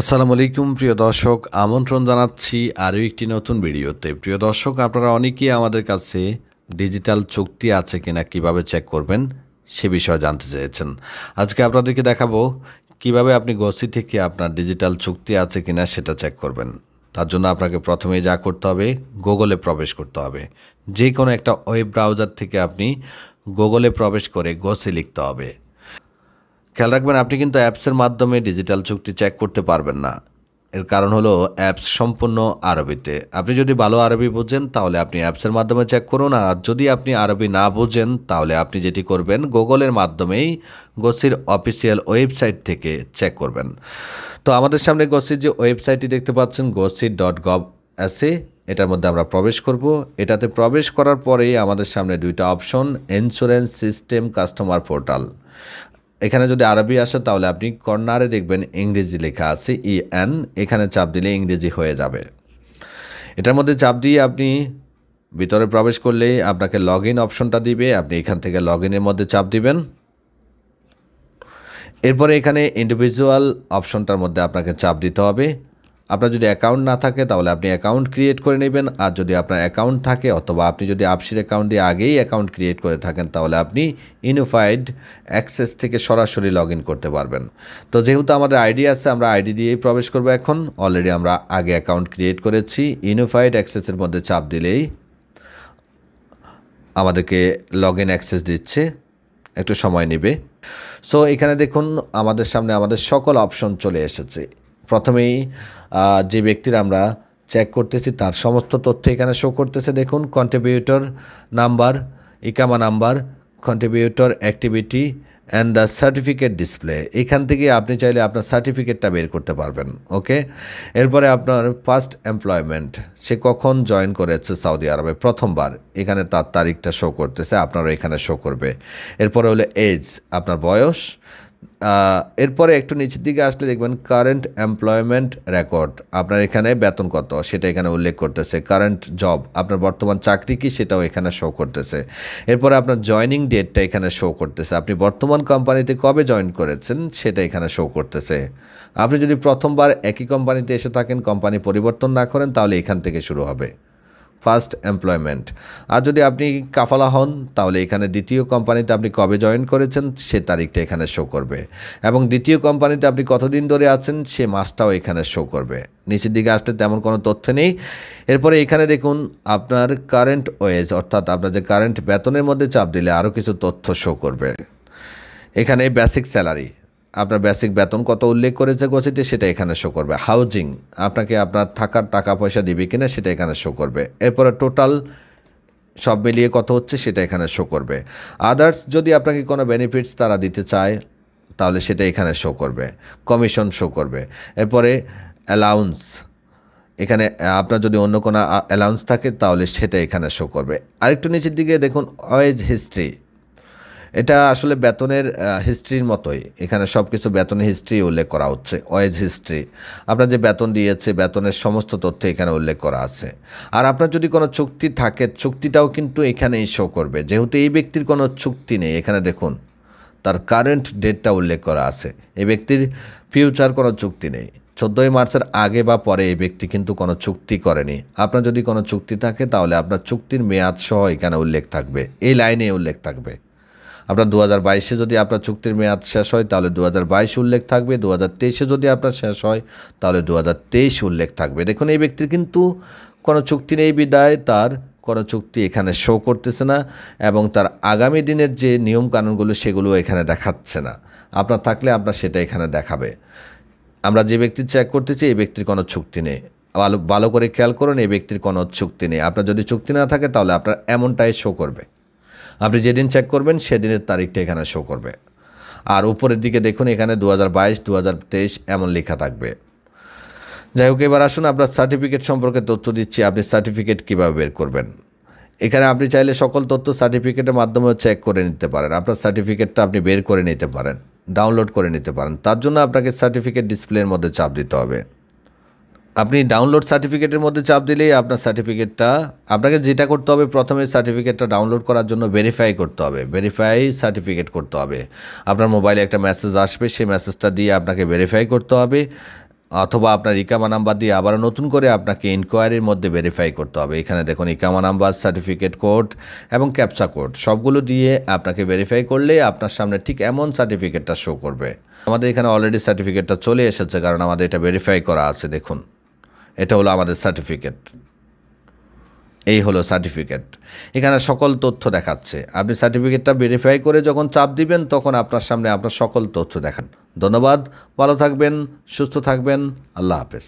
আসসালামু আলাইকুম, প্রিয় দর্শক। আমন্ত্রণ জানাচ্ছি আরও একটি নতুন ভিডিওতে। প্রিয় দর্শক, আপনারা অনেকেই আমাদের কাছে ডিজিটাল চুক্তি আছে কিনা কীভাবে চেক করবেন সে বিষয়ে জানতে চেয়েছেন। আজকে আপনাদেরকে দেখাবো কীভাবে আপনি গসি থেকে আপনার ডিজিটাল চুক্তি আছে কিনা সেটা চেক করবেন। তার জন্য আপনাকে প্রথমে যা করতে হবে গুগলে প্রবেশ করতে হবে। যে কোনো একটা ওয়েব ব্রাউজার থেকে আপনি গুগলে প্রবেশ করে গসি লিখতে হবে। খেয়াল রাখবেন, আপনি কিন্তু অ্যাপসের মাধ্যমে ডিজিটাল চুক্তি চেক করতে পারবেন না। এর কারণ হলো অ্যাপস সম্পূর্ণ আরবিতে। আপনি যদি ভালো আরবি বোঝেন, তাহলে আপনি অ্যাপসের মাধ্যমে চেক করুন। আর যদি আপনি আরবি না বোঝেন, তাহলে আপনি যেটি করবেন গুগলের মাধ্যমেই গোসির অফিসিয়াল ওয়েবসাইট থেকে চেক করবেন। তো আমাদের সামনে গোসির যে ওয়েবসাইটটি দেখতে পাচ্ছেন গোসি ডট গভ আছে। এটার মধ্যে আমরা প্রবেশ করব। এটাতে প্রবেশ করার পরেই আমাদের সামনে দুইটা option insurance system customer portal এখানে যদি আরবি আসে, তাহলে আপনি কর্নারে দেখবেন ইংরেজি লেখা আছে ই এন এখানে চাপ দিলে ইংরেজি হয়ে যাবে। এটার মধ্যে চাপ দিয়ে আপনি ভিতরে প্রবেশ করলেই আপনাকে লগ ইন অপশনটা দিবে, আপনি এখান থেকে লগ ইনের মধ্যে চাপ দিবেন। এরপরে এখানে ইন্ডিভিজুয়াল অপশনটার মধ্যে আপনাকে চাপ দিতে হবে। আপনার যদি অ্যাকাউন্ট না থাকে, তাহলে আপনি অ্যাকাউন্ট ক্রিয়েট করে নেবেন। আর যদি আপনার অ্যাকাউন্ট থাকে, অথবা আপনি যদি আপসির অ্যাকাউন্ট দিয়ে আগেই অ্যাকাউন্ট ক্রিয়েট করে থাকেন, তাহলে আপনি ইউনিফাইড অ্যাক্সেস থেকে সরাসরি লগ করতে পারবেন। তো যেহেতু আমাদের আইডি আছে, আমরা আইডি দিয়েই প্রবেশ করব এখন। অলরেডি আমরা আগে অ্যাকাউন্ট ক্রিয়েট করেছি। ইউনিফাইড অ্যাক্সেসের মধ্যে চাপ দিলেই আমাদেরকে লগ ইন অ্যাক্সেস দিচ্ছে। একটু সময় নেবে। সো এখানে দেখুন, আমাদের সামনে আমাদের সকল অপশন চলে এসেছে। প্রথমেই যে ব্যক্তির আমরা চেক করতেছি, তার সমস্ত তথ্য এখানে শো করতেছে। দেখুন contributor number ইকামা number contributor activity and the certificate display এখান থেকে আপনি চাইলে আপনার সার্টিফিকেটটা বের করতে পারবেন ওকে এরপরে আপনার ফার্স্ট এমপ্লয়মেন্ট সে কখন জয়েন করেছে সৌদি আরবে? প্রথমবার। এখানে তার তারিখটা শো করতেছে, আপনারও এখানে শো করবে। এরপরে হলো এজ আপনার বয়স এরপরে একটু নিচের দিকে আসলে দেখবেন কারেন্ট এমপ্লয়মেন্ট রেকর্ড আপনার এখানে বেতন কত? সেটা এখানে উল্লেখ করতেছে। কারেন্ট জব আপনার বর্তমান চাকরি কি? সেটাও এখানে শো করতেছে। এরপরে আপনার জয়নিং ডেটটা এখানে শো করতেছে। আপনি বর্তমান কোম্পানিতে কবে জয়েন করেছেন? সেটা এখানে শো করতেছে। আপনি যদি প্রথমবার একই কোম্পানিতে এসে থাকেন কোম্পানি পরিবর্তন না করেন, তাহলে এখান থেকে শুরু হবে। First employment. আর যদি আপনি কাফালা হন, তাহলে এখানে দ্বিতীয় কোম্পানিতে আপনি কবে জয়েন করেছেন, সে তারিখটা এখানে শো করবে। এবং দ্বিতীয় কোম্পানিতে আপনি কতদিন ধরে আছেন, সে মাসটাও এখানে শো করবে। নিচের দিকে আসলে তেমন কোনো তথ্য নেই। এরপরে এখানে দেখুন, আপনার কারেন্ট ওয়েজ অর্থাৎ আপনার যে কারেন্ট বেতনের মধ্যে চাপ দিলে আরও কিছু তথ্য শো করবে। এখানে বেসিক স্যালারি আপনার বেসিক বেতন কত উল্লেখ করেছে গোছিতে সেটা এখানে শো করবে। হাউজিং আপনাকে আপনার থাকার টাকা পয়সা দিবে কিনা সেটা এখানে শো করবে। এরপরে টোটাল সব মিলিয়ে কত হচ্ছে সেটা এখানে শো করবে। আদার্স যদি আপনাকে কোনো বেনিফিটস তারা দিতে চায়, তাহলে সেটা এখানে শো করবে। কমিশন শো করবে। এরপরে অ্যালাউন্স এখানে, আপনার যদি অন্য কোনো অ্যালাউন্স থাকে তাহলে সেটা এখানে শো করবে। আরেকটু নিচের দিকে দেখুন ওয়েজ হিস্ট্রি এটা আসলে বেতনের হিস্ট্রির মতোই। এখানে সব কিছু বেতনের হিস্ট্রি উল্লেখ করা হচ্ছে। ওয়েজ হিস্ট্রি আপনার যে বেতন দিয়েছে, বেতনের সমস্ত তথ্য এখানে উল্লেখ করা আছে। আর আপনার যদি কোনো চুক্তি থাকে, চুক্তিটাও কিন্তু এখানেই শো করবে। যেহেতু এই ব্যক্তির কোনো চুক্তি নেই, এখানে দেখুন, তার কারেন্ট ডেটটা উল্লেখ করা আছে। এই ব্যক্তির ফিউচার কোনো চুক্তি নেই। চোদ্দোই মার্চের আগে বা পরে এই ব্যক্তি কিন্তু কোনো চুক্তি করেনি। আপনার যদি কোনো চুক্তি থাকে, তাহলে আপনার চুক্তির মেয়াদ সহ এখানে উল্লেখ থাকবে। এই লাইনে উল্লেখ থাকবে। আপনার দু হাজার বাইশে যদি আপনার চুক্তির মেয়াদ শেষ হয়, তাহলে দু হাজার বাইশ উল্লেখ থাকবে। দু হাজার তেইশে যদি আপনার শেষ হয়, তাহলে দু হাজার তেইশ উল্লেখ থাকবে। দেখুন, এই ব্যক্তির কিন্তু কোনো চুক্তি নেই বিদায়। তার কোনো চুক্তি এখানে শো করতেছে না এবং তার আগামী দিনের যে নিয়মকানুনগুলো, সেগুলো এখানে দেখাচ্ছে না। আপনার থাকলে আপনার সেটা এখানে দেখাবে। আমরা যে ব্যক্তি চেক করতেছি, এই ব্যক্তির কোনো চুক্তি নেই। ভালো ভালো করে খেয়াল করুন, এই ব্যক্তির কোনো চুক্তি নেই। আপনার যদি চুক্তি না থাকে, তাহলে আপনার এমনটাই শো করবে। আপনি যেদিন চেক করবেন, সেদিনের তারিখটা এখানে শো করবে। আর উপরের দিকে দেখুন, এখানে দু হাজার বাইশ দু হাজার তেইশ এমন লেখা থাকবে। যাই হোক, এবার আসুন আপনার সার্টিফিকেট সম্পর্কে তথ্য দিচ্ছি, আপনি সার্টিফিকেট কীভাবে বের করবেন। এখানে আপনি চাইলে সকল তথ্য সার্টিফিকেটের মাধ্যমেও চেক করে নিতে পারেন। আপনার সার্টিফিকেটটা আপনি বের করে নিতে পারেন ডাউনলোড করে নিতে পারেন। তার জন্য আপনাকে সার্টিফিকেট ডিসপ্লের মধ্যে চাপ দিতে হবে। আপনি ডাউনলোড সার্টিফিকেটের মধ্যে চাপ দিলেই আপনার সার্টিফিকেটটা আপনাকে যেটা করতে হবে প্রথমে সার্টিফিকেটটা ডাউনলোড করার জন্য ভেরিফাই করতে হবে। ভেরিফাই সার্টিফিকেট করতে হবে। আপনার মোবাইলে একটা মেসেজ আসবে, সেই মেসেজটা দিয়ে আপনাকে ভেরিফাই করতে হবে। অথবা আপনার ইকামা নাম্বার দিয়ে আবার নতুন করে আপনাকে ইনকোয়ারির মধ্যে ভেরিফাই করতে হবে। এখানে দেখুন, ইকামা নাম্বার সার্টিফিকেট কোড এবং ক্যাপচা কোড সবগুলো দিয়ে আপনাকে ভেরিফাই করলে আপনার সামনে ঠিক এমন সার্টিফিকেটটা শো করবে। আমাদের এখানে অলরেডি সার্টিফিকেটটা চলে এসেছে, কারণ আমাদের এটা ভেরিফাই করা আছে, দেখুন। এটা হলো আমাদের সার্টিফিকেট এই হলো সার্টিফিকেট এখানে সকল তথ্য দেখাচ্ছে। আপনি সার্টিফিকেটটা ভেরিফাই করে যখন চাপ দিবেন, তখন আপনার সামনে আপনার সকল তথ্য দেখান। ধন্যবাদ, ভালো থাকবেন, সুস্থ থাকবেন, আল্লাহ হাফেজ।